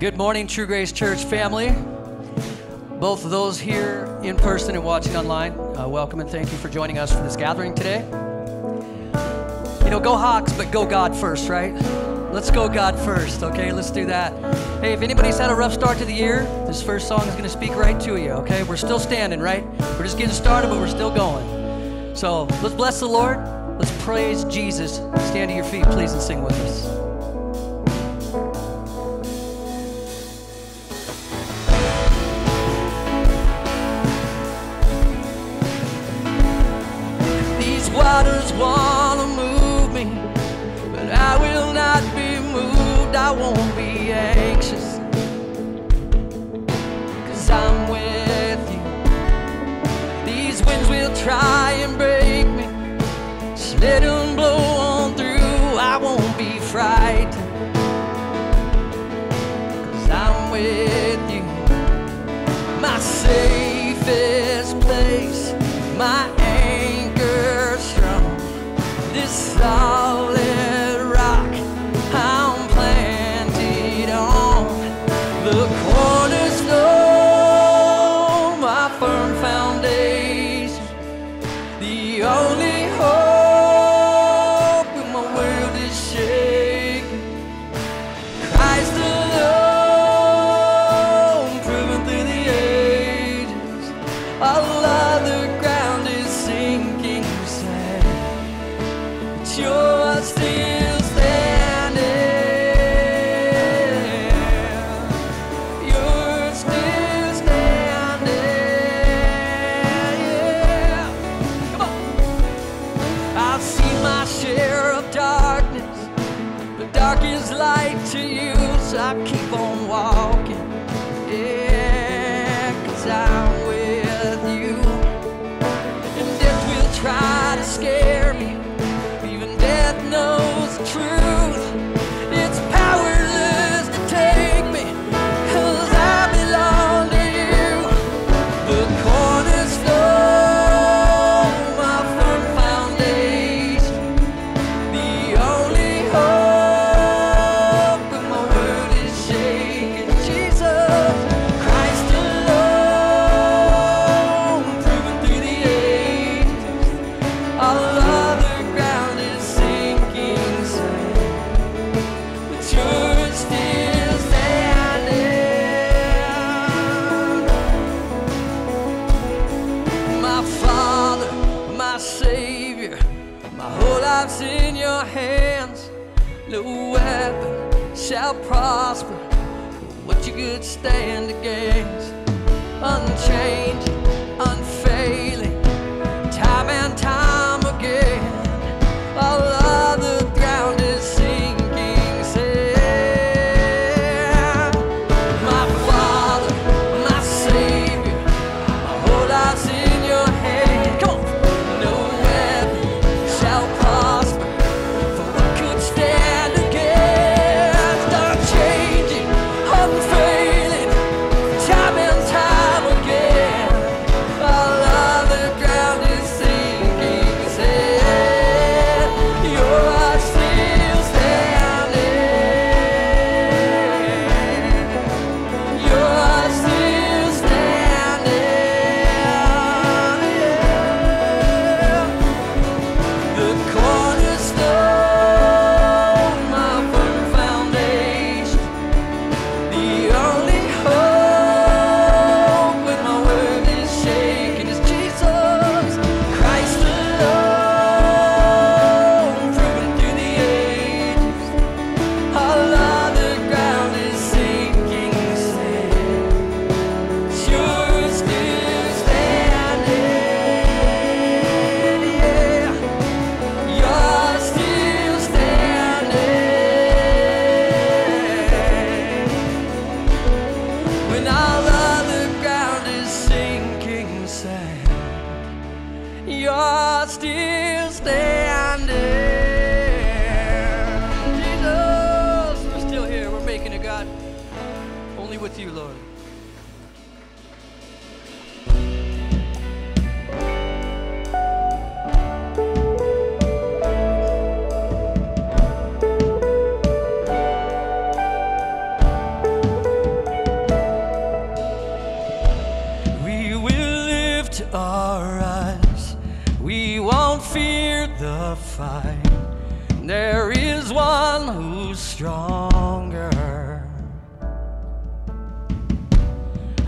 Good morning, True Grace Church family. Both of those here in person and watching online, uh, welcome and thank you for joining us for this gathering today. You know, go Hawks, but go God first, right? Let's go God first, okay? Let's do that. Hey, if anybody's had a rough start to the year, this first song is going to speak right to you, okay? We're still standing, right? We're just getting started, but we're still going. So let's bless the Lord. Let's praise Jesus. Stand to your feet, please, and sing with us.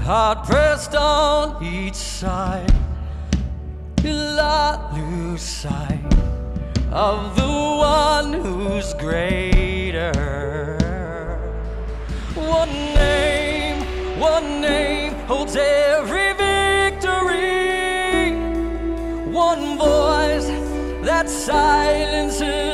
Heart pressed on each side till I lose sight of the one who's greater. One name, one name holds every victory. One voice that silences.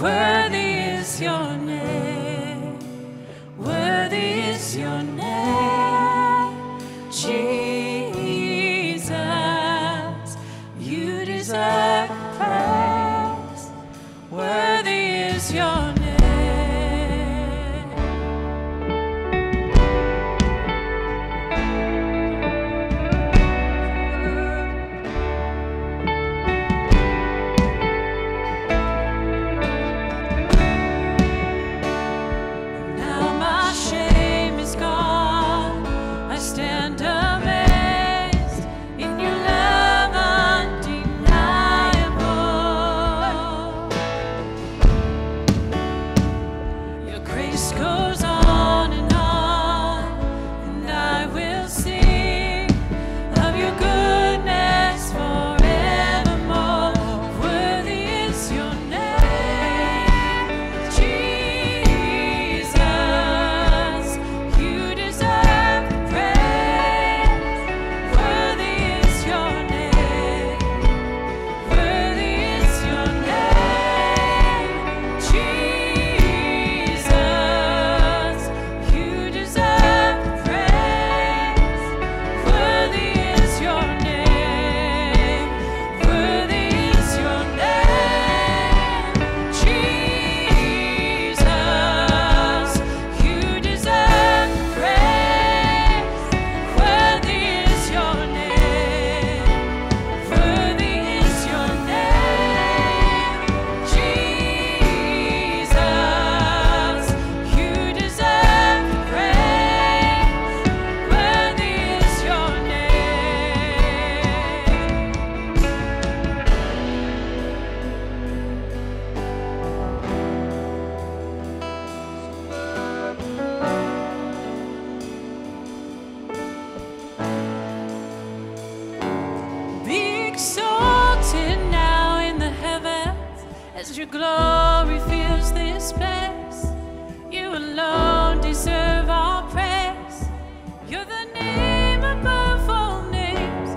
Worthy is your name. Worthy is your name. as your glory fills this place. You alone deserve our praise. You're the name above all names.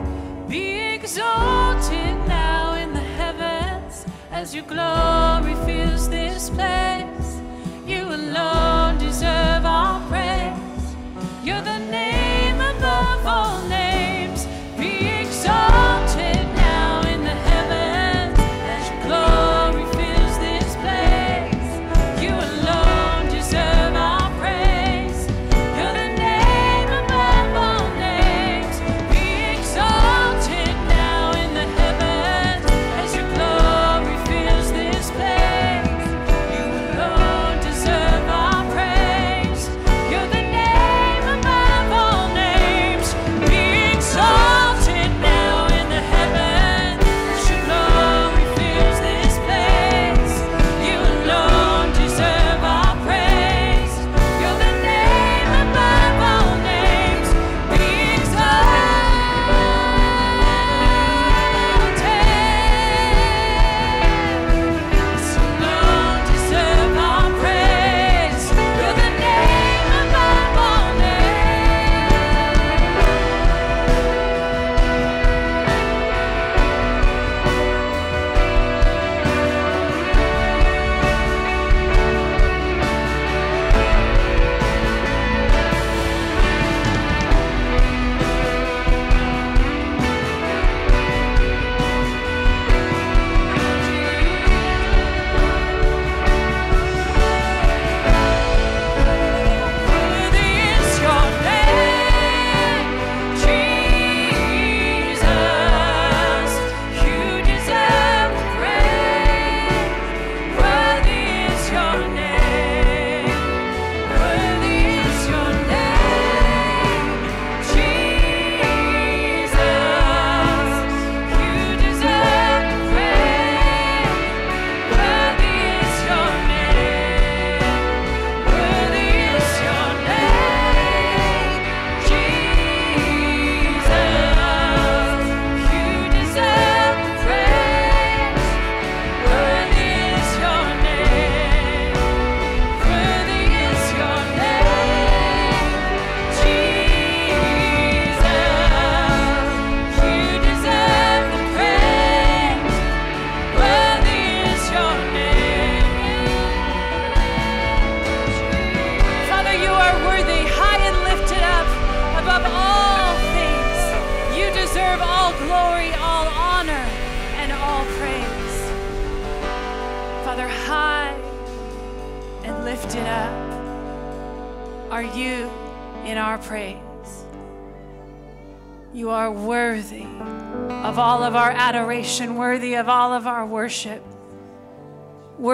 Be exalted now in the heavens as your glory fills this place. You alone deserve our praise. You're the name.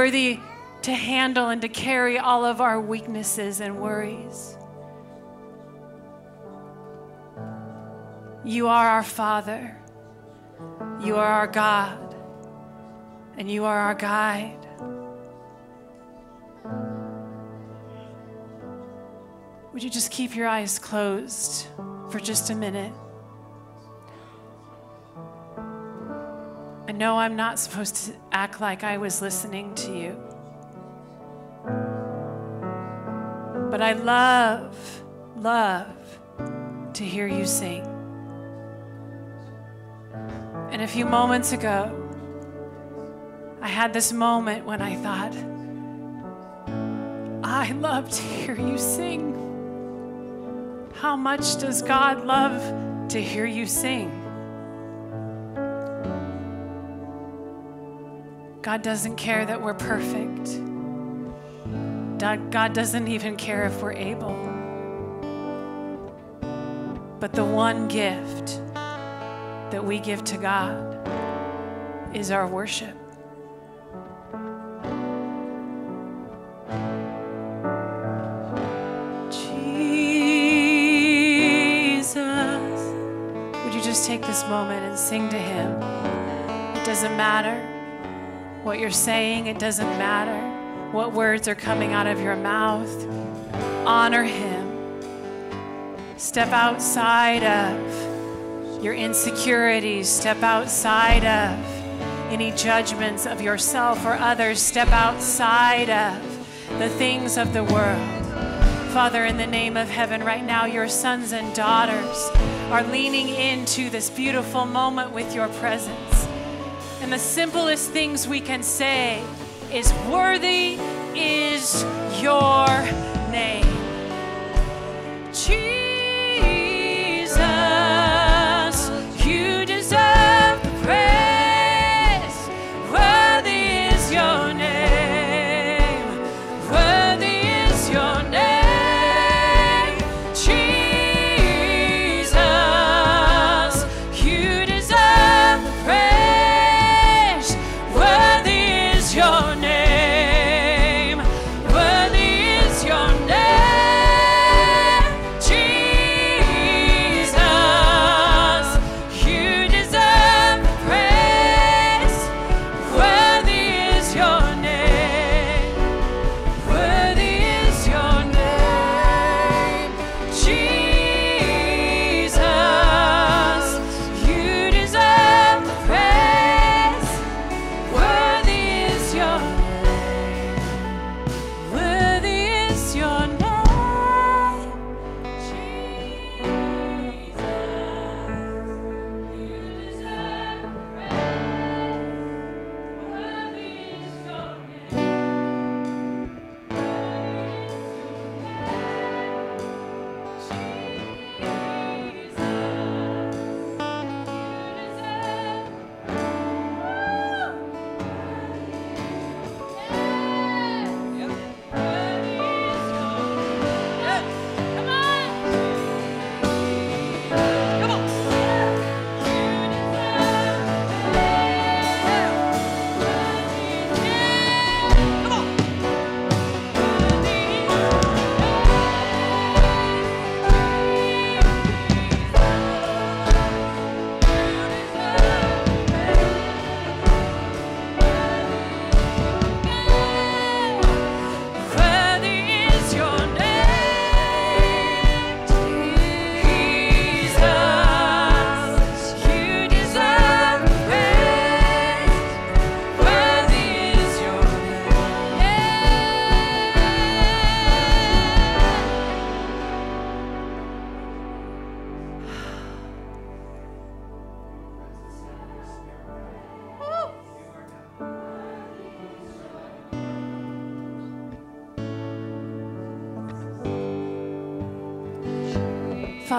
Worthy to handle and to carry all of our weaknesses and worries. You are our Father. You are our God. And you are our guide. Would you just keep your eyes closed for just a minute? I know I'm not supposed to act like I was listening to you. But I love, love to hear you sing. And a few moments ago, I had this moment when I thought, I love to hear you sing. How much does God love to hear you sing? God doesn't care that we're perfect. God doesn't even care if we're able. But the one gift that we give to God is our worship. Jesus. Would you just take this moment and sing to Him? It doesn't matter what you're saying, it doesn't matter what words are coming out of your mouth. Honor Him. Step outside of your insecurities, step outside of any judgments of yourself or others, step outside of the things of the world. Father, in the name of heaven, right now, your sons and daughters are leaning into this beautiful moment with your presence. And the simplest things we can say is, Worthy is your name. Jesus,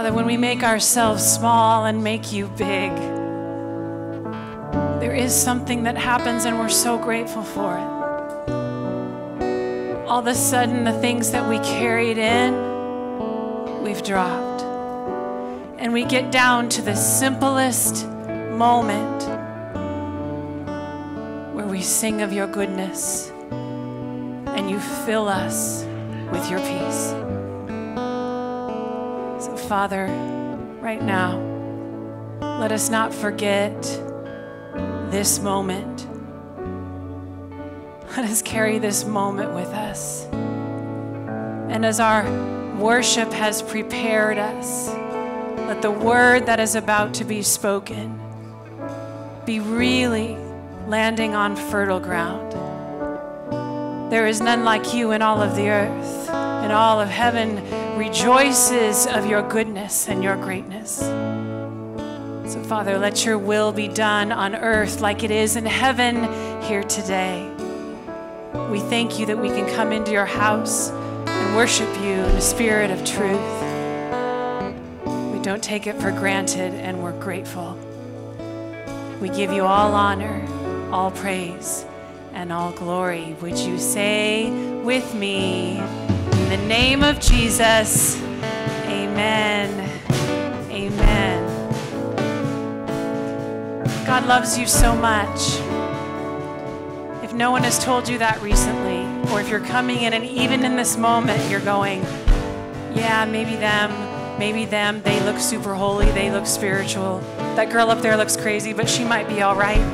Father, when we make ourselves small and make you big, there is something that happens and we're so grateful for it. All of a sudden, the things that we carried in, we've dropped. And we get down to the simplest moment where we sing of your goodness and you fill us with your peace. Father, right now, let us not forget this moment. Let us carry this moment with us. And as our worship has prepared us, let the word that is about to be spoken be really landing on fertile ground. There is none like you in all of the earth, in all of heaven rejoices of your goodness and your greatness. So, Father, let your will be done on earth like it is in heaven here today. We thank you that we can come into your house and worship you in the spirit of truth. We don't take it for granted, and we're grateful. We give you all honor, all praise and all glory. Would you say with me, in the name of Jesus, amen. Amen. God loves you so much. If no one has told you that recently, or if you're coming in and even in this moment you're going, yeah, maybe them, maybe them, they look super holy, they look spiritual. That girl up there looks crazy, but she might be all right.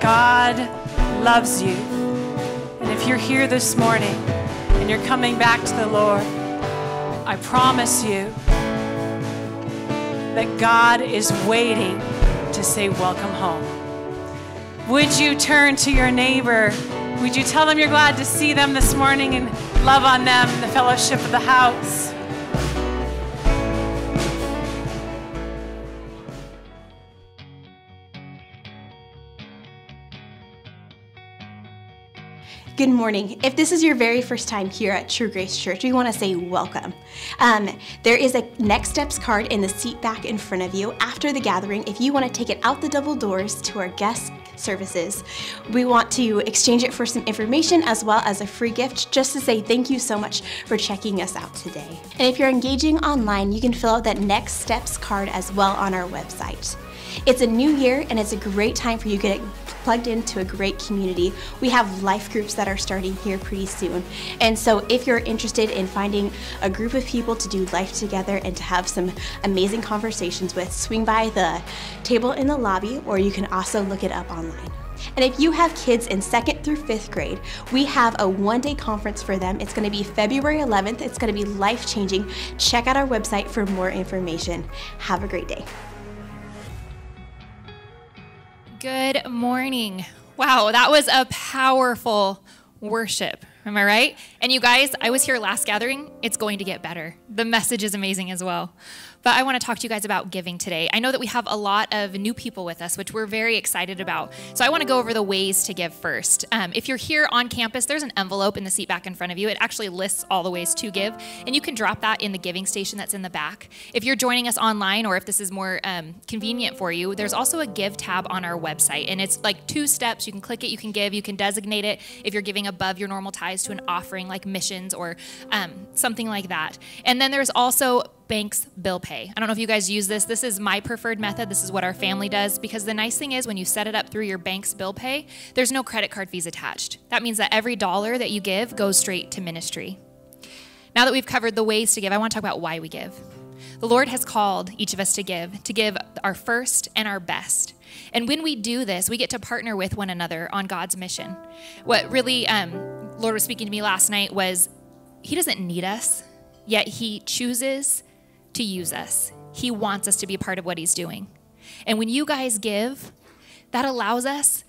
God loves you. And if you're here this morning and you're coming back to the Lord, I promise you that God is waiting to say, Welcome home. Would you turn to your neighbor? Would you tell them you're glad to see them this morning and love on them in the fellowship of the house? Good morning. If this is your very first time here at True Grace Church, we want to say welcome. Um, there is a Next Steps card in the seat back in front of you. After the gathering, if you want to take it out the double doors to our guest services, we want to exchange it for some information as well as a free gift just to say thank you so much for checking us out today. And if you're engaging online, you can fill out that Next Steps card as well on our website. It's a new year and it's a great time for you to get plugged into a great community. We have life groups that are starting here pretty soon. And so if you're interested in finding a group of people to do life together and to have some amazing conversations with, swing by the table in the lobby or you can also look it up online. And if you have kids in second through fifth grade, we have a one day conference for them. It's going to be February 11th. It's going to be life changing. Check out our website for more information. Have a great day. Good morning. Wow, that was a powerful worship. Am I right? And you guys, I was here last gathering. It's going to get better. The message is amazing as well. But I want to talk to you guys about giving today. I know that we have a lot of new people with us, which we're very excited about. So I want to go over the ways to give first. Um, if you're here on campus, there's an envelope in the seat back in front of you. It actually lists all the ways to give, and you can drop that in the giving station that's in the back. If you're joining us online, or if this is more um, convenient for you, there's also a give tab on our website, and it's like two steps. You can click it, you can give, you can designate it if you're giving above your normal ties to an offering like missions or um, something like that. And then there's also Banks bill pay. I don't know if you guys use this. This is my preferred method. This is what our family does because the nice thing is when you set it up through your bank's bill pay, there's no credit card fees attached. That means that every dollar that you give goes straight to ministry. Now that we've covered the ways to give, I want to talk about why we give. The Lord has called each of us to give, to give our first and our best. And when we do this, we get to partner with one another on God's mission. What really, um, Lord was speaking to me last night was He doesn't need us, yet He chooses to use us. He wants us to be part of what He's doing. And when you guys give, that allows us,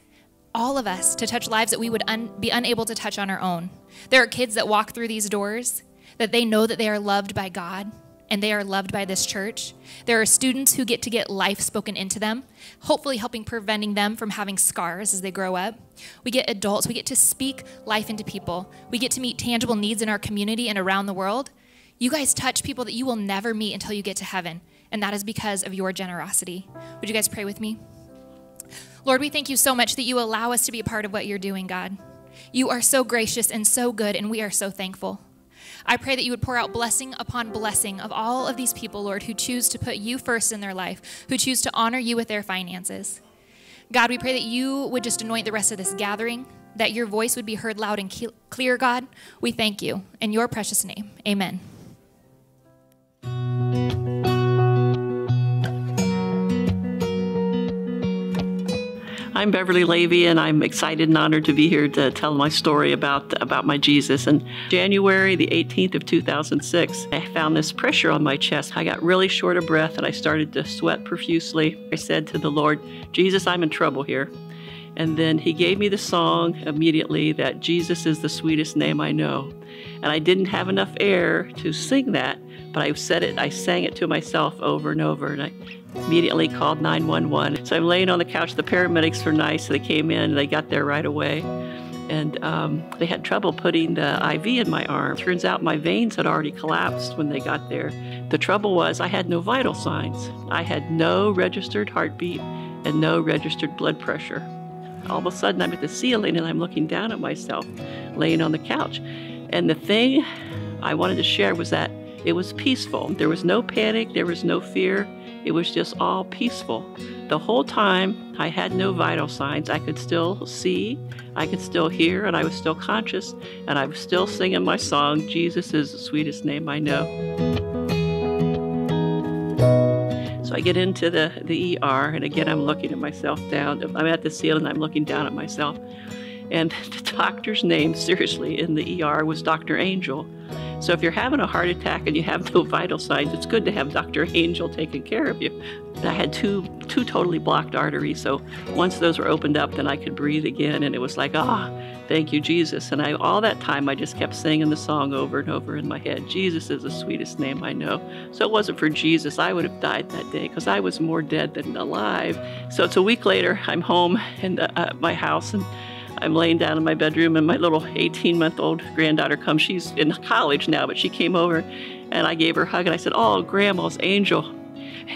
all of us, to touch lives that we would un- be unable to touch on our own. There are kids that walk through these doors that they know that they are loved by God and they are loved by this church. There are students who get to get life spoken into them, hopefully helping preventing them from having scars as they grow up. We get adults, we get to speak life into people. We get to meet tangible needs in our community and around the world. You guys touch people that you will never meet until you get to heaven, and that is because of your generosity. Would you guys pray with me? Lord, we thank you so much that you allow us to be a part of what you're doing, God. You are so gracious and so good, and we are so thankful. I pray that you would pour out blessing upon blessing of all of these people, Lord, who choose to put you first in their life, who choose to honor you with their finances. God, we pray that you would just anoint the rest of this gathering, that your voice would be heard loud and clear, God. We thank you. In your precious name, amen. I'm Beverly Levy, and I'm excited and honored to be here to tell my story about about my Jesus. And January the 18th of 2006, I found this pressure on my chest. I got really short of breath, and I started to sweat profusely. I said to the Lord, "Jesus, I'm in trouble here." And then he gave me the song immediately that Jesus is the sweetest name I know. And I didn't have enough air to sing that, but I said it, I sang it to myself over and over. And I immediately called 911. So I'm laying on the couch. The paramedics were nice. They came in, they got there right away. And um, they had trouble putting the IV in my arm. Turns out my veins had already collapsed when they got there. The trouble was I had no vital signs. I had no registered heartbeat and no registered blood pressure. All of a sudden, I'm at the ceiling and I'm looking down at myself, laying on the couch. And the thing I wanted to share was that it was peaceful. There was no panic, there was no fear. It was just all peaceful. The whole time, I had no vital signs. I could still see, I could still hear, and I was still conscious, and I was still singing my song, Jesus is the sweetest name I know. So I get into the, the ER, and again, I'm looking at myself down. I'm at the ceiling, I'm looking down at myself. And the doctor's name, seriously, in the ER was Dr. Angel. So if you're having a heart attack and you have no vital signs, it's good to have Dr. Angel taking care of you. I had two two totally blocked arteries, so once those were opened up, then I could breathe again, and it was like, ah, oh, thank you, Jesus. And I all that time I just kept singing the song over and over in my head. Jesus is the sweetest name I know. So it wasn't for Jesus, I would have died that day because I was more dead than alive. So it's a week later, I'm home in uh, my house and I'm laying down in my bedroom, and my little 18 month old granddaughter comes. She's in college now, but she came over and I gave her a hug and I said, Oh, Grandma's angel.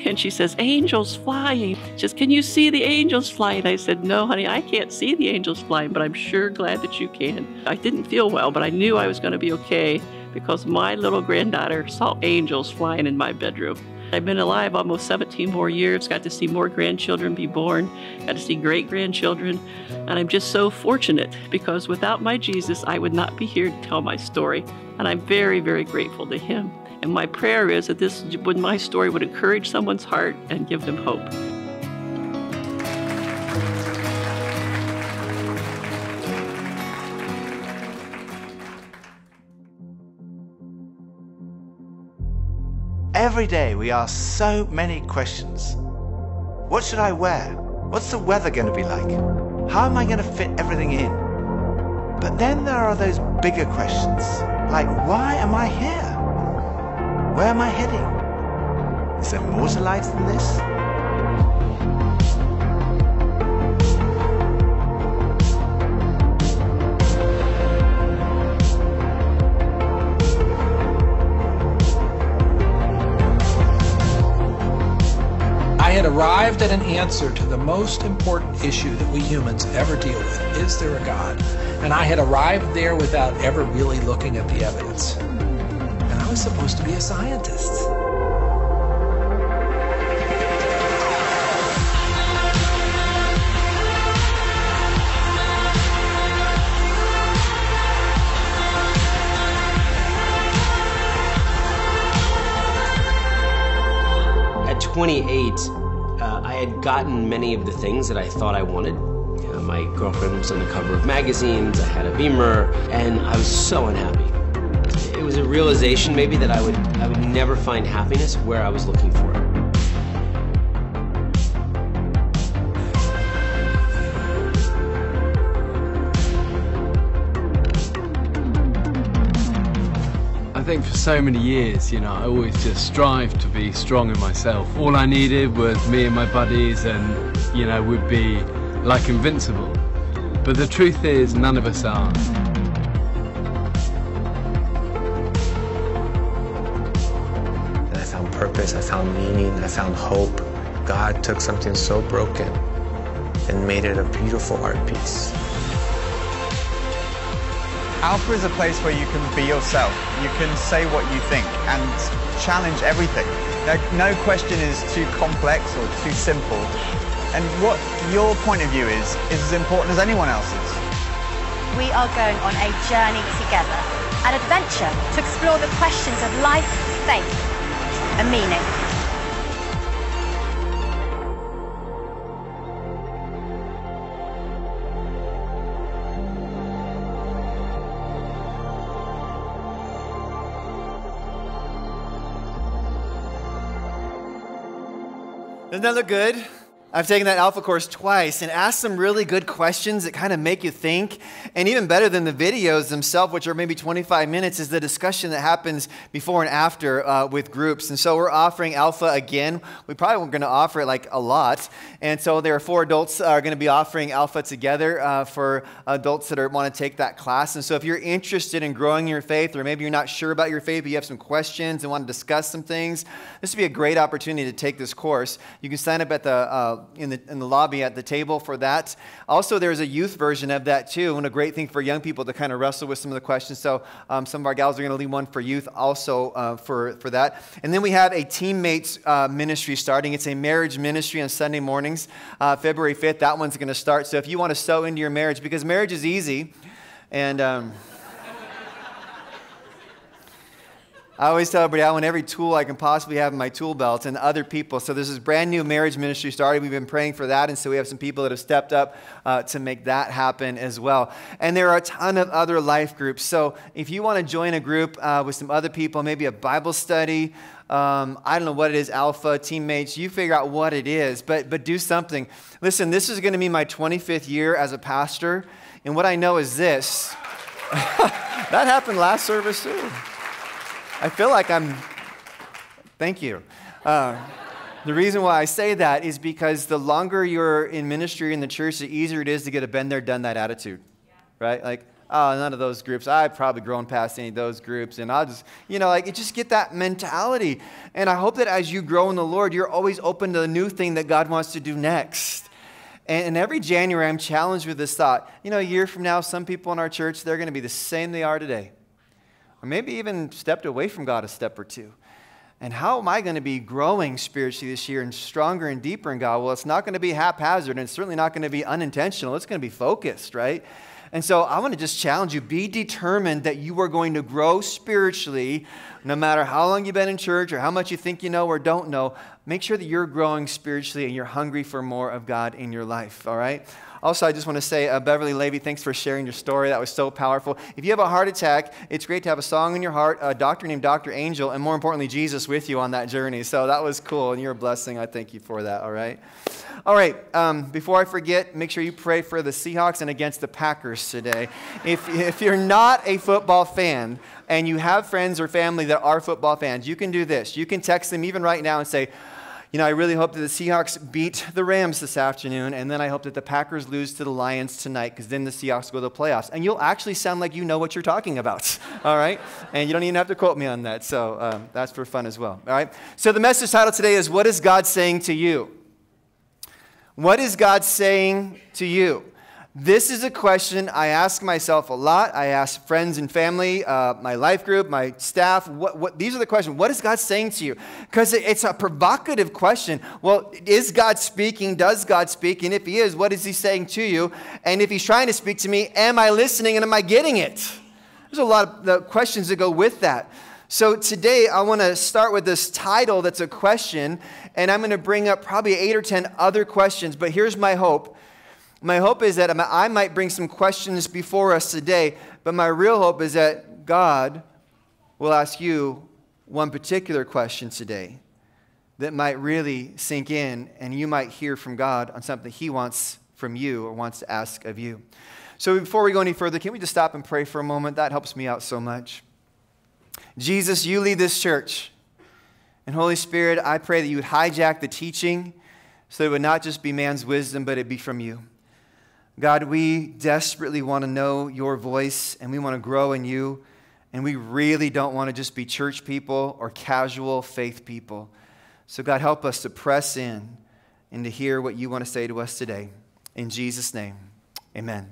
And she says, Angels flying. She says, Can you see the angels flying? I said, No, honey, I can't see the angels flying, but I'm sure glad that you can. I didn't feel well, but I knew I was going to be okay because my little granddaughter saw angels flying in my bedroom. I've been alive almost 17 more years, got to see more grandchildren be born, got to see great grandchildren, and I'm just so fortunate because without my Jesus, I would not be here to tell my story. And I'm very, very grateful to Him. And my prayer is that this, when my story would encourage someone's heart and give them hope. Every day we ask so many questions. What should I wear? What's the weather going to be like? How am I going to fit everything in? But then there are those bigger questions, like why am I here? Where am I heading? Is there more to life than this? Arrived at an answer to the most important issue that we humans ever deal with is there a God? And I had arrived there without ever really looking at the evidence. And I was supposed to be a scientist. At 28, had gotten many of the things that I thought I wanted. My girlfriend was on the cover of magazines, I had a Beamer, and I was so unhappy. It was a realization maybe that I would, I would never find happiness where I was looking for it. For so many years, you know, I always just strived to be strong in myself. All I needed was me and my buddies and, you know, we'd be like invincible. But the truth is, none of us are. I found purpose, I found meaning, I found hope. God took something so broken and made it a beautiful art piece. Alpha is a place where you can be yourself. You can say what you think and challenge everything. No, no question is too complex or too simple. And what your point of view is, is as important as anyone else's. We are going on a journey together, an adventure to explore the questions of life, faith, and meaning. Doesn't that look good? I've taken that Alpha course twice and asked some really good questions that kind of make you think. And even better than the videos themselves, which are maybe 25 minutes, is the discussion that happens before and after uh, with groups. And so we're offering Alpha again. We probably weren't going to offer it like a lot. And so there are four adults are going to be offering Alpha together uh, for adults that want to take that class. And so if you're interested in growing your faith, or maybe you're not sure about your faith, but you have some questions and want to discuss some things, this would be a great opportunity to take this course. You can sign up at the uh, in the, in the lobby at the table for that. Also, there's a youth version of that too, and a great thing for young people to kind of wrestle with some of the questions. So, um, some of our gals are going to lead one for youth also uh, for, for that. And then we have a teammates uh, ministry starting. It's a marriage ministry on Sunday mornings, uh, February 5th. That one's going to start. So, if you want to sow into your marriage, because marriage is easy, and um, I always tell everybody I want every tool I can possibly have in my tool belt and other people. So this brand new marriage ministry started. We've been praying for that, and so we have some people that have stepped up uh, to make that happen as well. And there are a ton of other life groups. So if you want to join a group uh, with some other people, maybe a Bible study, um, I don't know what it is, alpha, teammates, you figure out what it is, but, but do something. Listen, this is going to be my 25th year as a pastor, and what I know is this. that happened last service too. I feel like I'm, thank you. Uh, the reason why I say that is because the longer you're in ministry in the church, the easier it is to get a been there, done that attitude, right? Like, oh, none of those groups. I've probably grown past any of those groups, and I'll just, you know, like, you just get that mentality. And I hope that as you grow in the Lord, you're always open to the new thing that God wants to do next. And, every January, I'm challenged with this thought. You know, a year from now, some people in our church, they're going to be the same they are today or maybe even stepped away from God a step or two. And how am I going to be growing spiritually this year and stronger and deeper in God? Well, it's not going to be haphazard and it's certainly not going to be unintentional. It's going to be focused, right? And so I want to just challenge you be determined that you are going to grow spiritually no matter how long you've been in church or how much you think you know or don't know. Make sure that you're growing spiritually and you're hungry for more of God in your life, all right? Also, I just want to say, uh, Beverly Levy, thanks for sharing your story. That was so powerful. If you have a heart attack, it's great to have a song in your heart, a doctor named Dr. Angel, and more importantly, Jesus with you on that journey. So that was cool, and you're a blessing. I thank you for that, all right? All right, um, before I forget, make sure you pray for the Seahawks and against the Packers today. If, if you're not a football fan, and you have friends or family that are football fans, you can do this. You can text them even right now and say, you know, I really hope that the Seahawks beat the Rams this afternoon, and then I hope that the Packers lose to the Lions tonight, because then the Seahawks go to the playoffs. And you'll actually sound like you know what you're talking about, all right? And you don't even have to quote me on that, so um, that's for fun as well, all right? So the message title today is What is God saying to you? What is God saying to you? This is a question I ask myself a lot. I ask friends and family, uh, my life group, my staff. What, what, these are the questions. What is God saying to you? Because it, it's a provocative question. Well, is God speaking? Does God speak? And if He is, what is He saying to you? And if He's trying to speak to me, am I listening and am I getting it? There's a lot of questions that go with that. So today I want to start with this title that's a question, and I'm going to bring up probably eight or ten other questions. But here's my hope my hope is that I might bring some questions before us today, but my real hope is that God will ask you one particular question today that might really sink in and you might hear from God on something He wants from you or wants to ask of you. So before we go any further, can we just stop and pray for a moment? That helps me out so much. Jesus, you lead this church. And Holy Spirit, I pray that you would hijack the teaching so it would not just be man's wisdom, but it be from you. God, we desperately want to know your voice and we want to grow in you. And we really don't want to just be church people or casual faith people. So, God, help us to press in and to hear what you want to say to us today. In Jesus' name, amen.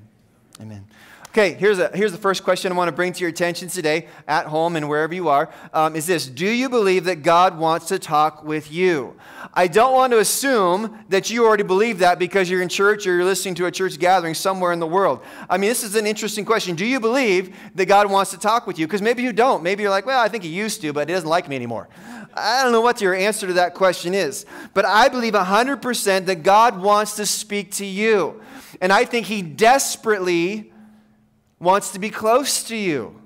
Amen. Okay, here's, a, here's the first question I want to bring to your attention today, at home and wherever you are, um, is this Do you believe that God wants to talk with you? I don't want to assume that you already believe that because you're in church or you're listening to a church gathering somewhere in the world. I mean, this is an interesting question. Do you believe that God wants to talk with you? Because maybe you don't. Maybe you're like, well, I think he used to, but he doesn't like me anymore. I don't know what your answer to that question is, but I believe 100% that God wants to speak to you. And I think he desperately wants to be close to you.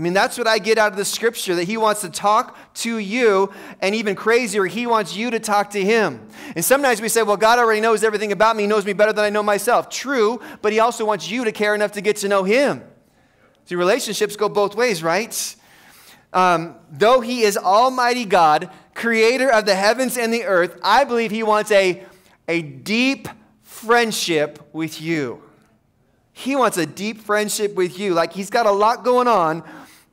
I mean, that's what I get out of the scripture that he wants to talk to you, and even crazier, he wants you to talk to him. And sometimes we say, well, God already knows everything about me, he knows me better than I know myself. True, but he also wants you to care enough to get to know him. See, relationships go both ways, right? Um, though he is Almighty God, creator of the heavens and the earth, I believe he wants a, a deep friendship with you. He wants a deep friendship with you. Like he's got a lot going on,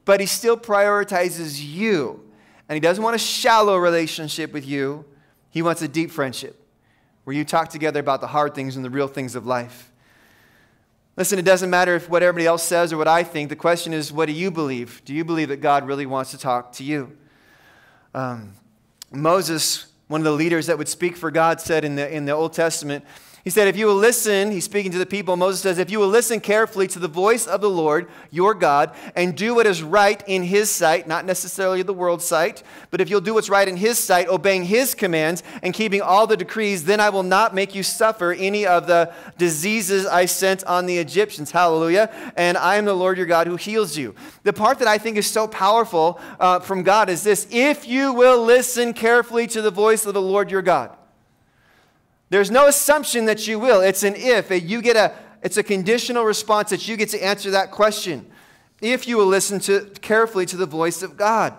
but he still prioritizes you. And he doesn't want a shallow relationship with you. He wants a deep friendship where you talk together about the hard things and the real things of life. Listen, it doesn't matter if what everybody else says or what I think. The question is, what do you believe? Do you believe that God really wants to talk to you? Um, Moses, one of the leaders that would speak for God, said in the, in the Old Testament, he said, If you will listen, he's speaking to the people, Moses says, If you will listen carefully to the voice of the Lord, your God, and do what is right in his sight, not necessarily the world's sight, but if you'll do what's right in his sight, obeying his commands and keeping all the decrees, then I will not make you suffer any of the diseases I sent on the Egyptians. Hallelujah. And I am the Lord your God who heals you. The part that I think is so powerful uh, from God is this if you will listen carefully to the voice of the Lord your God. There's no assumption that you will. It's an if. You get a, it's a conditional response that you get to answer that question. If you will listen to, carefully to the voice of God.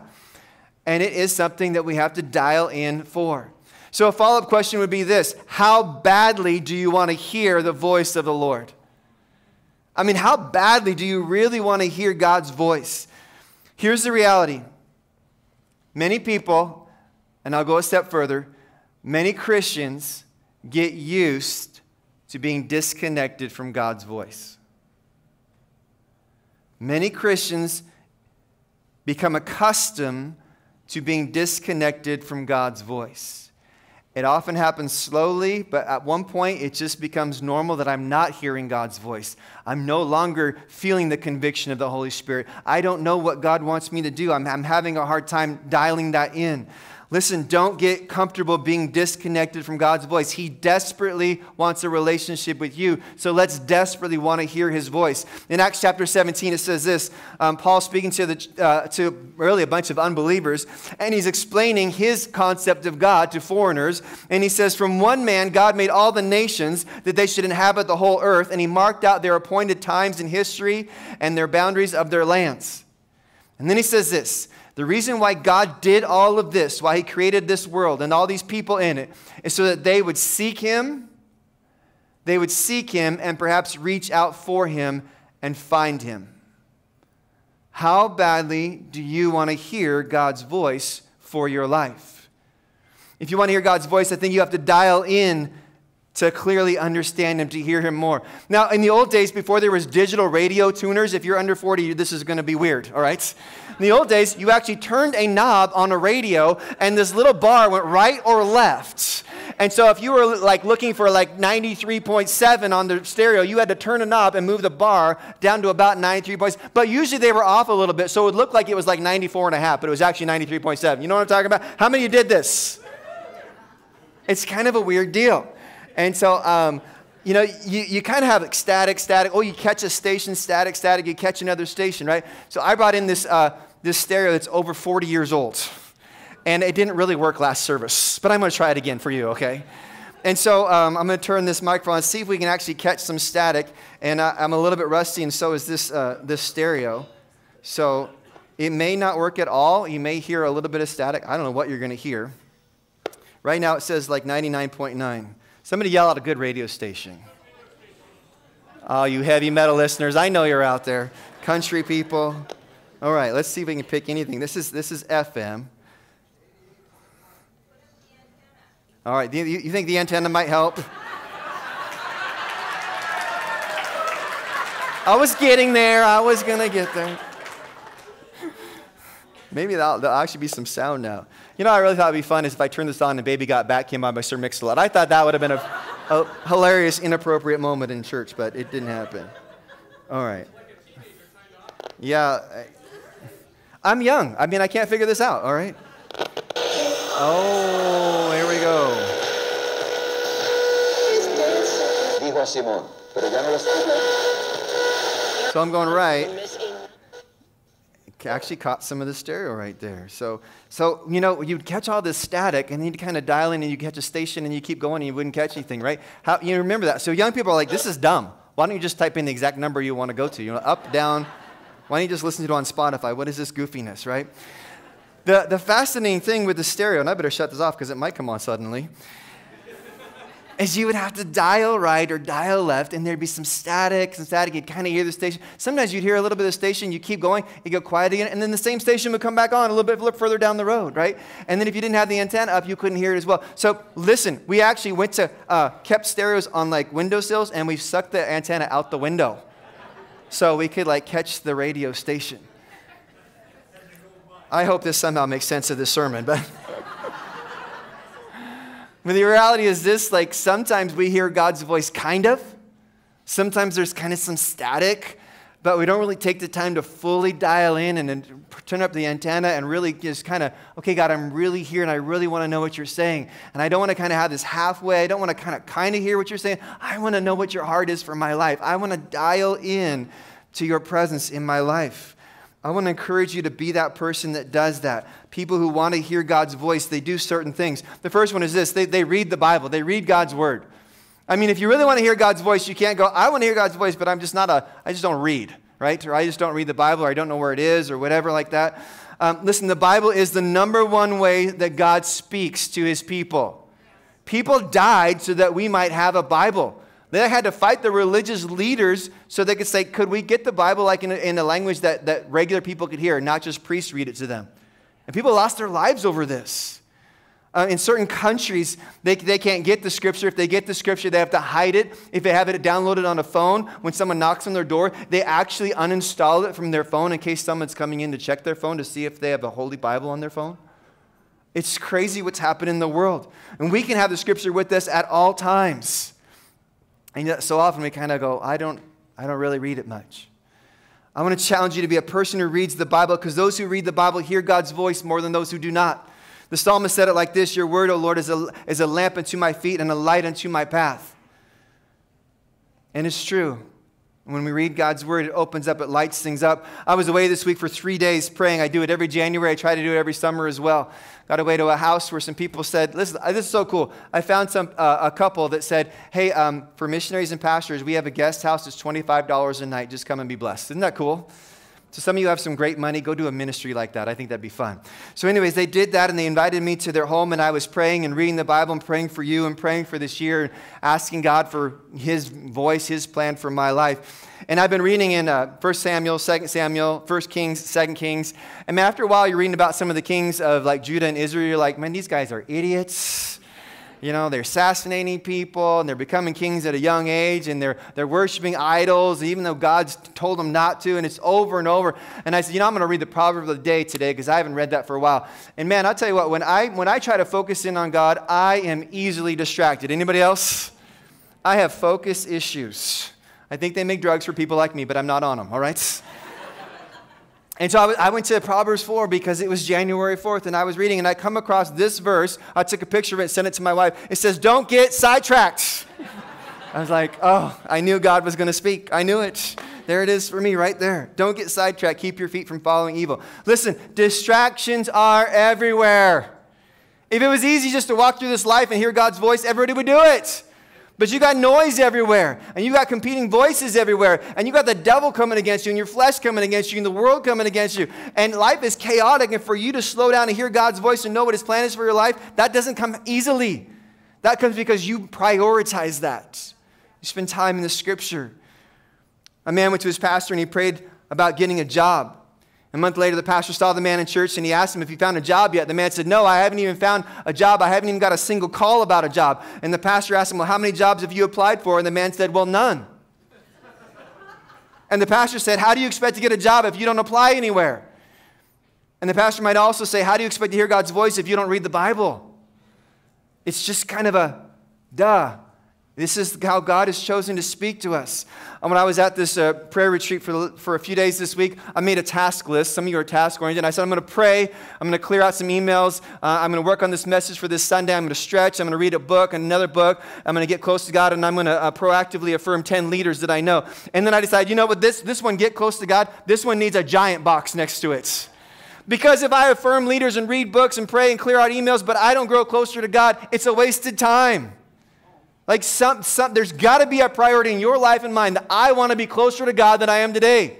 And it is something that we have to dial in for. So a follow up question would be this How badly do you want to hear the voice of the Lord? I mean, how badly do you really want to hear God's voice? Here's the reality many people, and I'll go a step further, many Christians get used to being disconnected from God's voice. Many Christians become accustomed to being disconnected from God's voice. It often happens slowly, but at one point it just becomes normal that I'm not hearing God's voice. I'm no longer feeling the conviction of the Holy Spirit. I don't know what God wants me to do. I'm, I'm having a hard time dialing that in. Listen, don't get comfortable being disconnected from God's voice. He desperately wants a relationship with you. So let's desperately want to hear his voice. In Acts chapter 17, it says this um, Paul speaking to, the, uh, to really a bunch of unbelievers, and he's explaining his concept of God to foreigners. And he says, From one man, God made all the nations that they should inhabit the whole earth, and he marked out their appointed times in history and their boundaries of their lands. And then he says this the reason why God did all of this, why He created this world and all these people in it, is so that they would seek Him, they would seek Him and perhaps reach out for Him and find Him. How badly do you want to hear God's voice for your life? If you want to hear God's voice, I think you have to dial in to clearly understand him, to hear him more. Now, in the old days, before there was digital radio tuners, if you're under 40, this is going to be weird, all right? In the old days, you actually turned a knob on a radio, and this little bar went right or left. And so if you were like looking for like 93.7 on the stereo, you had to turn a knob and move the bar down to about 93 points. But usually they were off a little bit, so it would look like it was like 94 and a half, but it was actually 93.7. You know what I'm talking about? How many of you did this? It's kind of a weird deal. And so, um, you know, you, you kind of have like static, static. Oh, you catch a station, static, static. You catch another station, right? So I brought in this, uh, this stereo that's over 40 years old. And it didn't really work last service, but I'm going to try it again for you, okay? And so um, I'm going to turn this microphone and see if we can actually catch some static. And I, am a little bit rusty, and so is this, uh, this stereo. So it may not work at all. You may hear a little bit of static. I don't know what you're going to hear. Right now it says like 99.9. Somebody yell out a good radio station. Oh, you heavy metal listeners, I know you're out there. Country people. All right, let's see if we can pick anything. This is, this is FM. All right, you, you think the antenna might help? I was getting there. I was going to get there. Maybe that'll, there'll actually be some sound now. You know, I really thought it'd be fun is if I turned this on and Baby Got Back came on by Sir Mix-a-Lot. I thought that would have been a, a hilarious, inappropriate moment in church, but it didn't happen. All right. Yeah. I'm young. I mean, I can't figure this out, all right? Oh, here we go. Dijo a Simón, pero ya no lo So I'm going right. Actually caught some of the stereo right there. So, so you know, you'd catch all this static, and then you'd kind of dial in, and you catch a station, and you keep going, and you wouldn't catch anything, right? How you remember that? So young people are like, "This is dumb. Why don't you just type in the exact number you want to go to? You know, up, down. Why don't you just listen to it on Spotify? What is this goofiness, right?" The, the fascinating thing with the stereo, and I better shut this off because it might come on suddenly, is you would have to dial right or dial left, and there'd be some static, some static. You'd kind of hear the station. Sometimes you'd hear a little bit of the station, you keep going, you go quiet again, and then the same station would come back on a little bit further down the road, right? And then if you didn't have the antenna up, you couldn't hear it as well. So listen, we actually went to, uh, kept stereos on like windowsills, and we sucked the antenna out the window so we could like catch the radio station. I hope this somehow makes sense of this sermon, but. but the reality is this like sometimes we hear God's voice kind of, sometimes there's kind of some static, but we don't really take the time to fully dial in and, and turn up the antenna and really just kind of, okay, God, I'm really here and I really want to know what you're saying. And I don't want to kind of have this halfway. I don't want to kind of kind of hear what you're saying. I want to know what your heart is for my life. I want to dial in to your presence in my life. I want to encourage you to be that person that does that. People who want to hear God's voice, they do certain things. The first one is this they, they read the Bible, they read God's word. I mean, if you really want to hear God's voice, you can't go, I want to hear God's voice, but I'm just not a, I just don't read, right? Or I just don't read the Bible, or I don't know where it is, or whatever like that. Um, listen, the Bible is the number one way that God speaks to his people. People died so that we might have a Bible. They had to fight the religious leaders so they could say, could we get the Bible like in a, in a language that, that regular people could hear, not just priests read it to them? And people lost their lives over this. Uh, in certain countries, they, they can't get the scripture. If they get the scripture, they have to hide it. If they have it downloaded on a phone, when someone knocks on their door, they actually uninstall it from their phone in case someone's coming in to check their phone to see if they have a Holy Bible on their phone. It's crazy what's happened in the world. And we can have the scripture with us at all times. And yet, so often we kind of go, I don't, I don't really read it much. I want to challenge you to be a person who reads the Bible because those who read the Bible hear God's voice more than those who do not. The psalmist said it like this Your word, O Lord, is a, is a lamp unto my feet and a light unto my path. And it's true. When we read God's word, it opens up, it lights things up. I was away this week for three days praying. I do it every January. I try to do it every summer as well. Got away to a house where some people said, Listen, this is so cool. I found some, uh, a couple that said, Hey, um, for missionaries and pastors, we have a guest house. It's $25 a night. Just come and be blessed. Isn't that cool? So some of you have some great money. Go do a ministry like that. I think that'd be fun. So, anyways, they did that and they invited me to their home, and I was praying and reading the Bible and praying for you and praying for this year and asking God for His voice, His plan for my life. And I've been reading in uh, 1 Samuel, 2 Samuel, 1 Kings, 2 Kings. And after a while, you're reading about some of the kings of like Judah and Israel. You're like, man, these guys are idiots. You know, they're assassinating people and they're becoming kings at a young age and they're, they're worshiping idols, even though God's told them not to. And it's over and over. And I said, you know, I'm going to read the proverb of the day today because I haven't read that for a while. And man, I'll tell you what, when I, when I try to focus in on God, I am easily distracted. Anybody else? I have focus issues. I think they make drugs for people like me, but I'm not on them, all right? And so I went to Proverbs 4 because it was January 4th and I was reading and I come across this verse. I took a picture of it and sent it to my wife. It says, Don't get sidetracked. I was like, Oh, I knew God was going to speak. I knew it. There it is for me right there. Don't get sidetracked. Keep your feet from following evil. Listen, distractions are everywhere. If it was easy just to walk through this life and hear God's voice, everybody would do it. But you got noise everywhere, and you got competing voices everywhere, and you got the devil coming against you, and your flesh coming against you, and the world coming against you. And life is chaotic, and for you to slow down and hear God's voice and know what His plan is for your life, that doesn't come easily. That comes because you prioritize that. You spend time in the scripture. A man went to his pastor and he prayed about getting a job. A month later, the pastor saw the man in church and he asked him if he found a job yet. The man said, No, I haven't even found a job. I haven't even got a single call about a job. And the pastor asked him, Well, how many jobs have you applied for? And the man said, Well, none. and the pastor said, How do you expect to get a job if you don't apply anywhere? And the pastor might also say, How do you expect to hear God's voice if you don't read the Bible? It's just kind of a duh. This is how God has chosen to speak to us. And when I was at this uh, prayer retreat for, for a few days this week, I made a task list. Some of you are task oriented. I said, I'm going to pray. I'm going to clear out some emails. Uh, I'm going to work on this message for this Sunday. I'm going to stretch. I'm going to read a book, another book. I'm going to get close to God, and I'm going to uh, proactively affirm 10 leaders that I know. And then I decided, you know what, this, this one, get close to God, this one needs a giant box next to it. Because if I affirm leaders and read books and pray and clear out emails, but I don't grow closer to God, it's a wasted time. Like some, some there's got to be a priority in your life and mine that I want to be closer to God than I am today.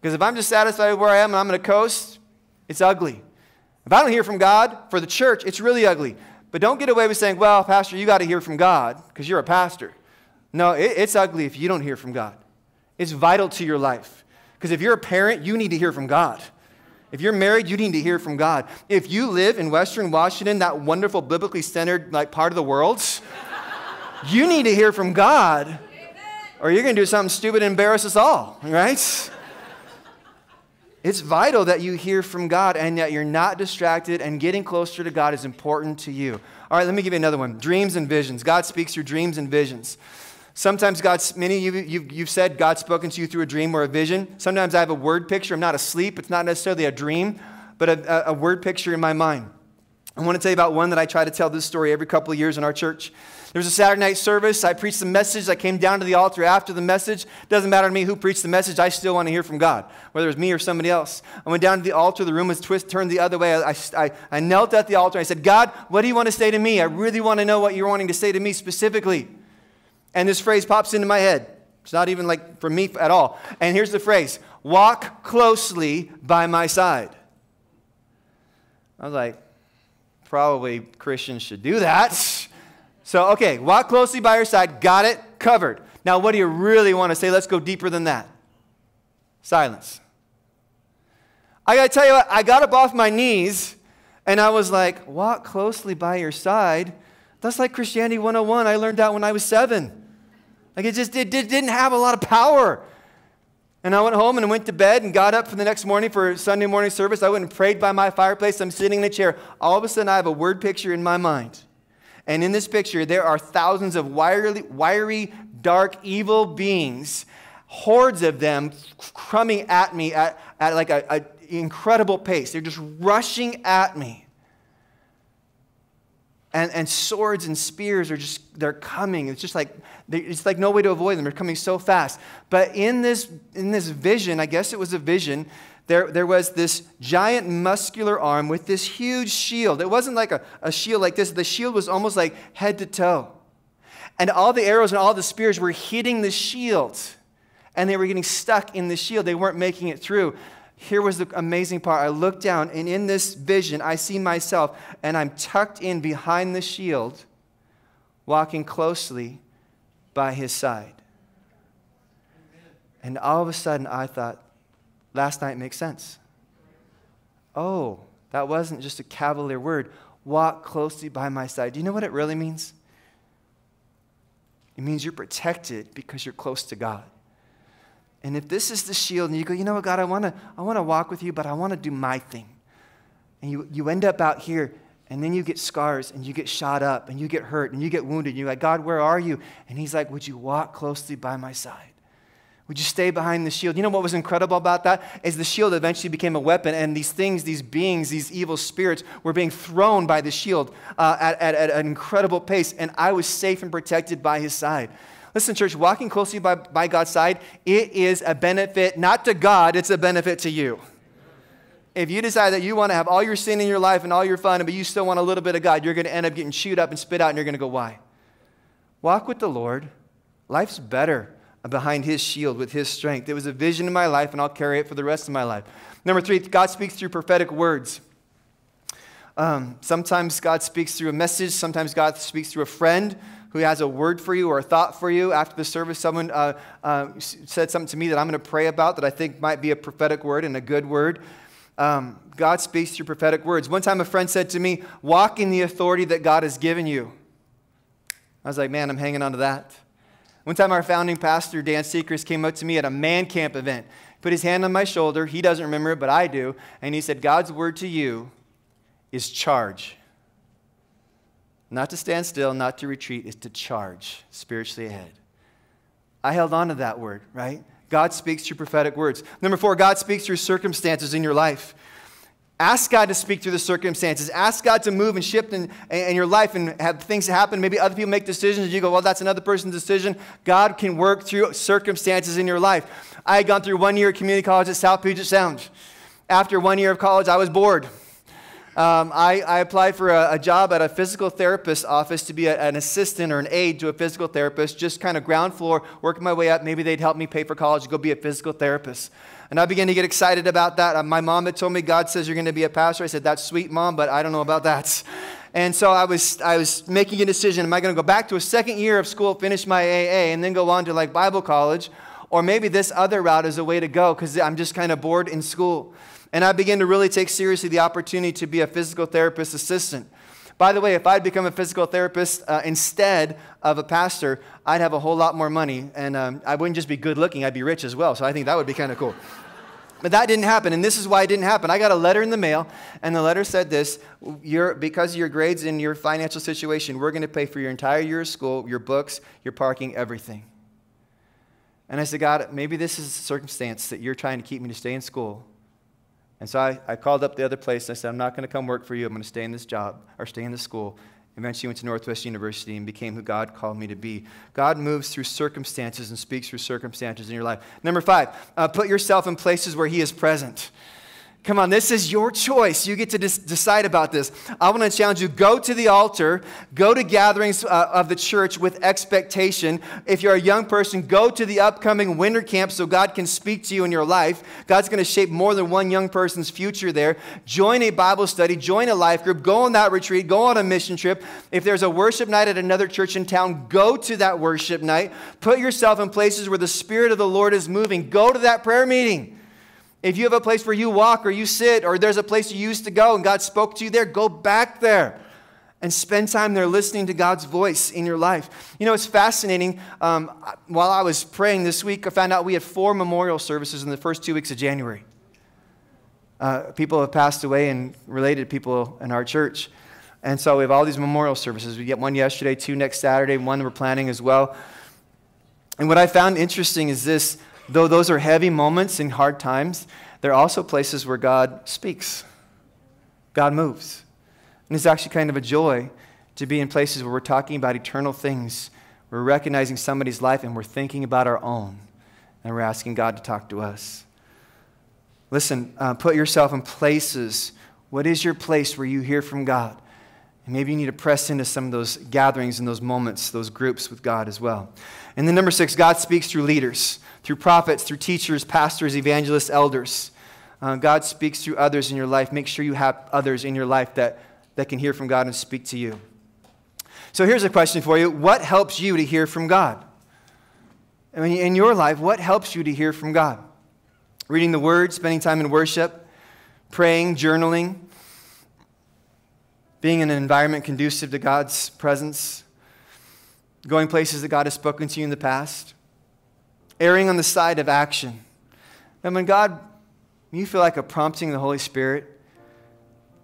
Because if I'm just satisfied with where I am and I'm going to coast, it's ugly. If I don't hear from God for the church, it's really ugly. But don't get away with saying, well, Pastor, you got to hear from God because you're a pastor. No, it, it's ugly if you don't hear from God. It's vital to your life. Because if you're a parent, you need to hear from God. If you're married, you need to hear from God. If you live in Western Washington, that wonderful biblically centered like part of the world, you need to hear from God, or you're going to do something stupid and embarrass us all, right? It's vital that you hear from God and that you're not distracted, and getting closer to God is important to you. All right, let me give you another one dreams and visions. God speaks through dreams and visions. Sometimes God's, many of you, you've, you've said God's spoken to you through a dream or a vision. Sometimes I have a word picture. I'm not asleep. It's not necessarily a dream, but a, a, word picture in my mind. I want to tell you about one that I try to tell this story every couple of years in our church. There was a Saturday night service. I preached the message. I came down to the altar after the message. Doesn't matter to me who preached the message. I still want to hear from God, whether it's me or somebody else. I went down to the altar. The room was twist, turned the other way. I, I, I knelt at the altar. I said, God, what do you want to say to me? I really want to know what you're wanting to say to me specifically. And this phrase pops into my head. It's not even like for me at all. And here's the phrase walk closely by my side. I was like, probably Christians should do that. So, okay, walk closely by your side. Got it? Covered. Now, what do you really want to say? Let's go deeper than that. Silence. I got to tell you what, I got up off my knees and I was like, walk closely by your side. That's like Christianity 101. I learned that when I was seven. Like it just it, it didn't have a lot of power. And I went home and went to bed and got up for the next morning for Sunday morning service. I went and prayed by my fireplace. I'm sitting in a chair. All of a sudden, I have a word picture in my mind. And in this picture, there are thousands of wiry, wiry dark, evil beings, hordes of them coming at me at, at like an incredible pace. They're just rushing at me. And, and swords and spears are just, they're coming. It's just like, it's like no way to avoid them. They're coming so fast. But in this, in this vision, I guess it was a vision, there, there was this giant muscular arm with this huge shield. It wasn't like a, a shield like this, the shield was almost like head to toe. And all the arrows and all the spears were hitting the shield, and they were getting stuck in the shield. They weren't making it through. Here was the amazing part. I look down, and in this vision, I see myself, and I'm tucked in behind the shield, walking closely by his side. And all of a sudden, I thought, last night makes sense. Oh, that wasn't just a cavalier word. Walk closely by my side. Do you know what it really means? It means you're protected because you're close to God. And if this is the shield, and you go, you know what, God, I want to I wanna walk with you, but I want to do my thing. And you, you end up out here, and then you get scars, and you get shot up, and you get hurt, and you get wounded. And you're like, God, where are you? And He's like, Would you walk closely by my side? Would you stay behind the shield? You know what was incredible about that? Is the shield eventually became a weapon, and these things, these beings, these evil spirits were being thrown by the shield uh, at, at, at, an incredible pace, and I was safe and protected by his side. Listen, church, walking closely by, by God's side, it is a benefit not to God, it's a benefit to you. If you decide that you want to have all your sin in your life and all your fun, but you still want a little bit of God, you're going to end up getting chewed up and spit out, and you're going to go, why? Walk with the Lord. Life's better behind his shield with his strength. It was a vision in my life, and I'll carry it for the rest of my life. Number three, God speaks through prophetic words. Um, sometimes God speaks through a message, sometimes God speaks through a friend, who has a word for you or a thought for you. After the service, someone uh, uh, said something to me that I'm going to pray about that I think might be a prophetic word and a good word. Um, God speaks through prophetic words. One time, a friend said to me, Walk in the authority that God has given you. I was like, Man, I'm hanging on to that. One time, our founding pastor, Dan Seacrest, came up to me at a man camp event, put his hand on my shoulder. He doesn't remember it, but I do. And he said, God's word to you is charge. Not to stand still, not to retreat, is to charge spiritually ahead. I held on to that word, right? God speaks through prophetic words. Number four, God speaks through circumstances in your life. Ask God to speak through the circumstances. Ask God to move and shift in, in your life and have things happen. Maybe other people make decisions and you go, well, that's another person's decision. God can work through circumstances in your life. I had gone through one year of community college at South Puget Sound. After one year of college, I was bored. Um, I, I, applied for a, a, job at a physical therapist office to be a, an assistant or an aide to a physical therapist, just kind of ground floor, working my way up. Maybe they'd help me pay for college go be a physical therapist. And I began to get excited about that. Uh, my mom had told me, God says you're going to be a pastor. I said, That's sweet, mom, but I don't know about that. And so I was, I was making a decision. Am I going to go back to a second year of school, finish my AA, and then go on to like Bible college? Or maybe this other route is a way to go because I'm just kind of bored in school. And I began to really take seriously the opportunity to be a physical therapist assistant. By the way, if I'd become a physical therapist uh, instead of a pastor, I'd have a whole lot more money, and um, I wouldn't just be good looking, I'd be rich as well. So I think that would be kind of cool. But that didn't happen, and this is why it didn't happen. I got a letter in the mail, and the letter said this Because of your grades and your financial situation, we're going to pay for your entire year of school, your books, your parking, everything. And I said, God, maybe this is a circumstance that you're trying to keep me to stay in school and so I, I called up the other place. And I said, I'm not going to come work for you. I'm going to stay in this job or stay in this school. Eventually went to Northwest University and became who God called me to be. God moves through circumstances and speaks through circumstances in your life. Number five, uh, put yourself in places where He is present. Come on, this is your choice. You get to decide about this. I want to challenge you go to the altar, go to gatherings uh, of the church with expectation. If you're a young person, go to the upcoming winter camp so God can speak to you in your life. God's going to shape more than one young person's future there. Join a Bible study, join a life group, go on that retreat, go on a mission trip. If there's a worship night at another church in town, go to that worship night. Put yourself in places where the Spirit of the Lord is moving. Go to that prayer meeting. If you have a place where you walk or you sit, or there's a place you used to go and God spoke to you there, go back there and spend time there listening to God's voice in your life. You know, it's fascinating. Um, while I was praying this week, I found out we had four memorial services in the first two weeks of January. Uh, people have passed away and related people in our church. And so we have all these memorial services. We get one yesterday, two next Saturday, one we're planning as well. And what I found interesting is this Though those are heavy moments and hard times, they're also places where God speaks. God moves. And it's actually kind of a joy to be in places where we're talking about eternal things. We're recognizing somebody's life and we're thinking about our own. And we're asking God to talk to us. Listen, uh, put yourself in places. What is your place where you hear from God? And maybe you need to press into some of those gatherings and those moments, those groups with God as well. And then, number six, God speaks through leaders through prophets, through teachers, pastors, evangelists, elders. Uh, God speaks through others in your life. Make sure you have others in your life that, that can hear from God and speak to you. So here's a question for you What helps you to hear from God? I mean, in your life, what helps you to hear from God? Reading the Word, spending time in worship, praying, journaling, being in an environment conducive to God's presence, going places that God has spoken to you in the past erring on the side of action. And when God, you feel like a prompting of the Holy Spirit,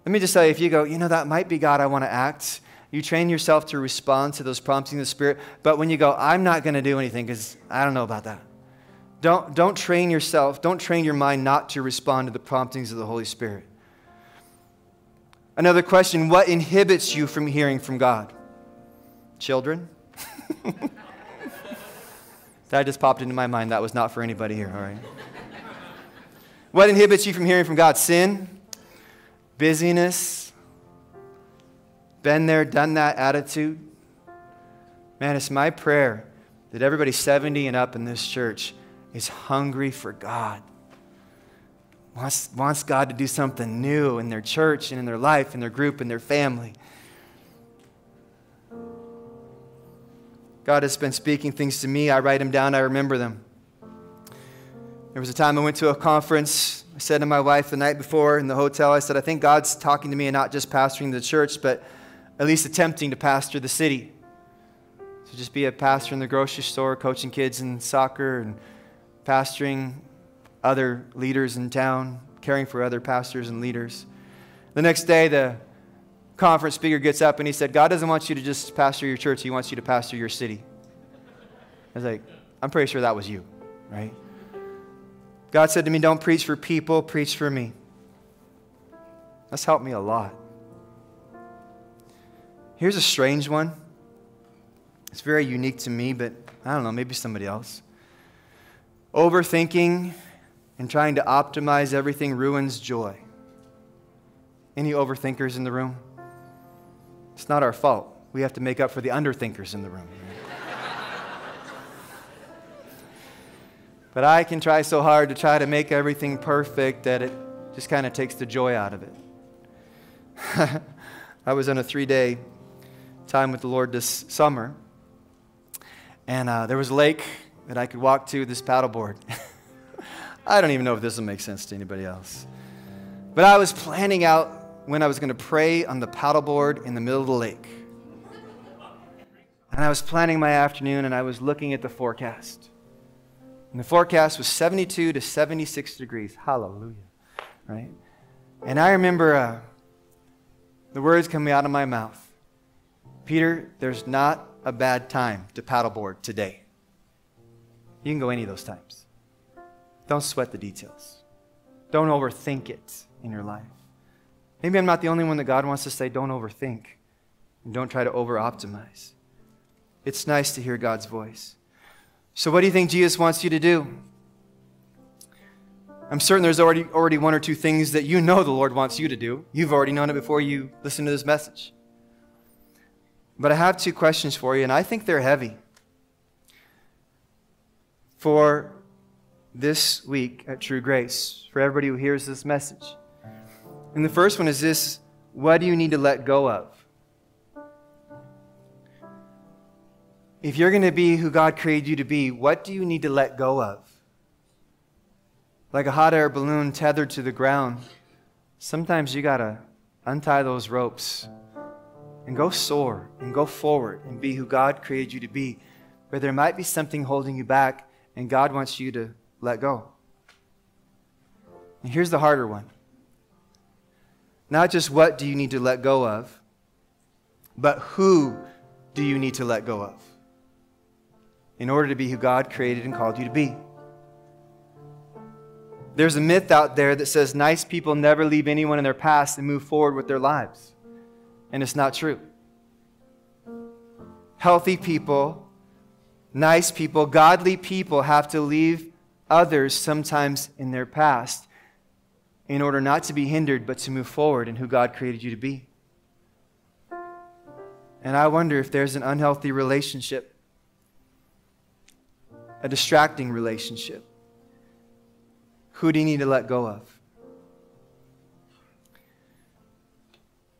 let me just tell you if you go, you know, that might be God, I want to act, you train yourself to respond to those promptings of the Spirit. But when you go, I'm not going to do anything because I don't know about that. Don't, don't train yourself, don't train your mind not to respond to the promptings of the Holy Spirit. Another question What inhibits you from hearing from God? Children? That just popped into my mind. That was not for anybody here, all right? what inhibits you from hearing from God? Sin, busyness, been there, done that attitude. Man, it's my prayer that everybody 70 and up in this church is hungry for God. Wants, wants God to do something new in their church and in their life, in their group, in their family. God has been speaking things to me. I write them down, I remember them. There was a time I went to a conference. I said to my wife the night before in the hotel, I said, I think God's talking to me and not just pastoring the church, but at least attempting to pastor the city. So just be a pastor in the grocery store, coaching kids in soccer, and pastoring other leaders in town, caring for other pastors and leaders. The next day, the conference speaker gets up and he said, God doesn't want you to just pastor your church, He wants you to pastor your city. I was like, I'm pretty sure that was you, right? God said to me, Don't preach for people, preach for me. That's helped me a lot. Here's a strange one. It's very unique to me, but I don't know, maybe somebody else. Overthinking and trying to optimize everything ruins joy. Any overthinkers in the room? It's not our fault. We have to make up for the underthinkers in the room. but I can try so hard to try to make everything perfect that it just kind of takes the joy out of it. I was on a three day time with the Lord this summer, and uh, there was a lake that I could walk to this paddleboard. I don't even know if this will make sense to anybody else. But I was planning out when I was going to pray on the paddleboard in the middle of the lake. And I was planning my afternoon and I was looking at the forecast. And the forecast was 72 to 76 degrees. Hallelujah. Right? And I remember uh, the words coming out of my mouth Peter, there's not a bad time to paddleboard today. You can go any of those times. Don't sweat the details, don't overthink it in your life. Maybe I'm not the only one that God wants to say, don't overthink and don't try to over optimize. It's nice to hear God's voice. So, what do you think Jesus wants you to do? I'm certain there's already, already one or two things that you know the Lord wants you to do. You've already known it before you listen to this message. But I have two questions for you, and I think they're heavy. For this week at True Grace, for everybody who hears this message. And the first one is this what do you need to let go of? If you're going to be who God created you to be, what do you need to let go of? Like a hot air balloon tethered to the ground, sometimes you got to untie those ropes and go soar and go forward and be who God created you to be. But there might be something holding you back, and God wants you to let go. And here's the harder one not just what do you need to let go of, but who do you need to let go of in order to be who God created and called you to be. There's a myth out there that says nice people never leave anyone in their past and move forward with their lives. And it's not true. Healthy people, nice people, godly people have to leave others sometimes in their past in order not to be hindered, but to move forward in who God created you to be. And I wonder if there's an unhealthy relationship, a distracting relationship. Who do you need to let go of?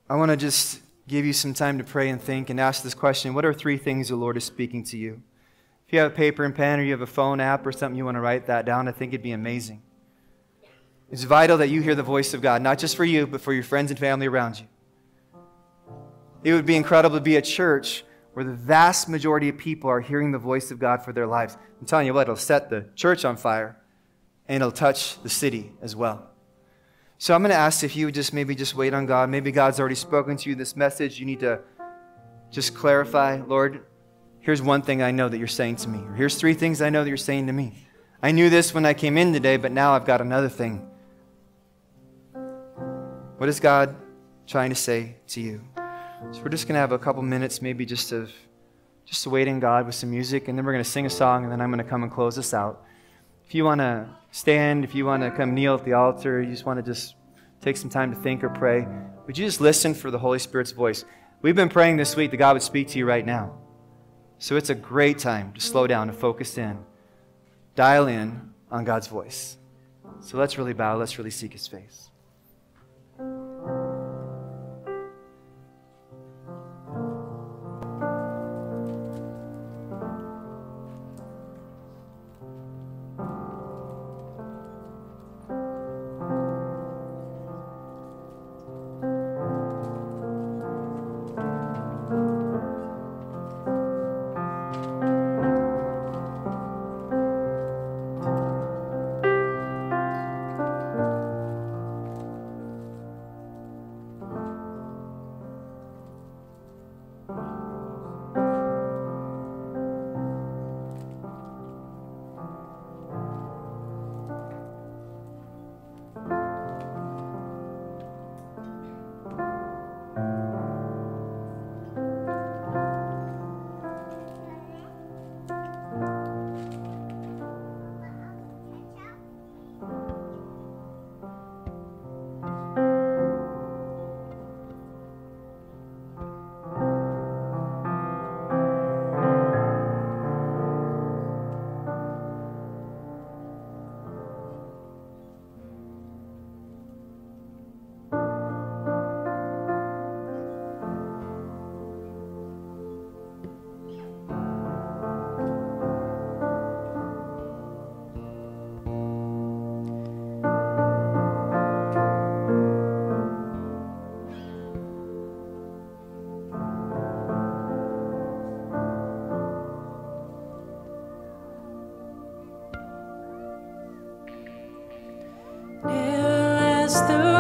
I want to just give you some time to pray and think and ask this question What are three things the Lord is speaking to you? If you have a paper and pen or you have a phone app or something you want to write that down, I think it'd be amazing. It's vital that you hear the voice of God, not just for you, but for your friends and family around you. It would be incredible to be a church where the vast majority of people are hearing the voice of God for their lives. I'm telling you what, it'll set the church on fire and it'll touch the city as well. So I'm going to ask if you would just maybe just wait on God. Maybe God's already spoken to you this message. You need to just clarify, Lord, here's one thing I know that you're saying to me. Or here's three things I know that you're saying to me. I knew this when I came in today, but now I've got another thing what is God trying to say to you? So we're just going to have a couple minutes, maybe just to just to wait in God with some music, and then we're going to sing a song, and then I'm going to come and close this out. If you want to stand, if you want to come kneel at the altar, you just want to just take some time to think or pray, would you just listen for the Holy Spirit's voice? We've been praying this week that God would speak to you right now. So it's a great time to slow down and focus in. Dial in on God's voice. So let's really bow, let's really seek his face. the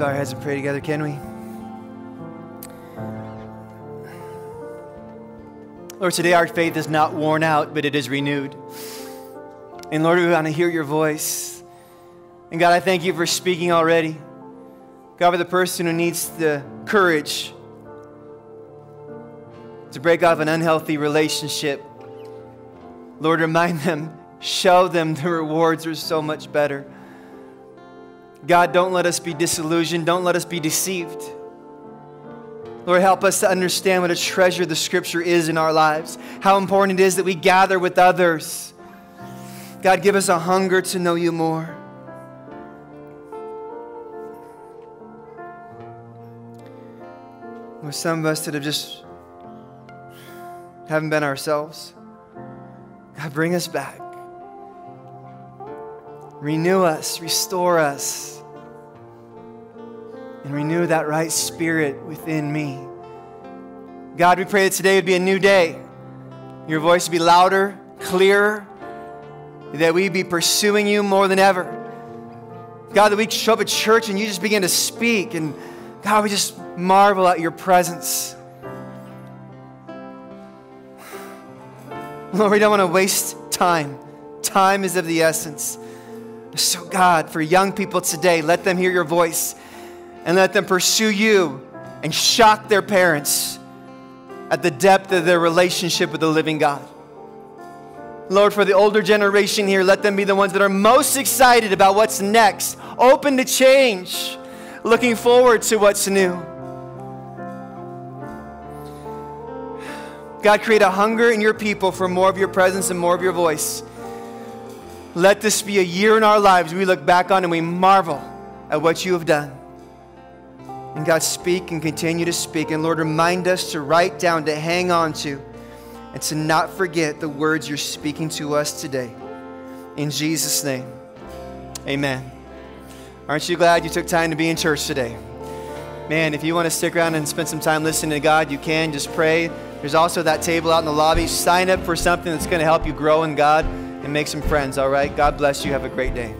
bow our heads and pray together, can we? Lord, today our faith is not worn out, but it is renewed. And Lord, we want to hear your voice. And God, I thank you for speaking already. God, for the person who needs the courage to break off an unhealthy relationship, Lord, remind them, show them the rewards are so much better. God, don't let us be disillusioned. Don't let us be deceived. Lord, help us to understand what a treasure the scripture is in our lives, how important it is that we gather with others. God, give us a hunger to know you more. With some of us that have just haven't been ourselves, God, bring us back. Renew us, restore us, and renew that right spirit within me. God, we pray that today would be a new day. Your voice would be louder, clearer, that we'd be pursuing you more than ever. God, that we show up at church and you just begin to speak, and God, we just marvel at your presence. Lord, we don't want to waste time. Time is of the essence. So, God, for young people today, let them hear your voice and let them pursue you and shock their parents at the depth of their relationship with the living God. Lord, for the older generation here, let them be the ones that are most excited about what's next, open to change, looking forward to what's new. God, create a hunger in your people for more of your presence and more of your voice. Let this be a year in our lives we look back on and we marvel at what you have done. And God, speak and continue to speak. And Lord, remind us to write down, to hang on to, and to not forget the words you're speaking to us today. In Jesus' name, amen. Aren't you glad you took time to be in church today? Man, if you want to stick around and spend some time listening to God, you can. Just pray. There's also that table out in the lobby. Sign up for something that's going to help you grow in God and make some friends, all right? God bless you. Have a great day.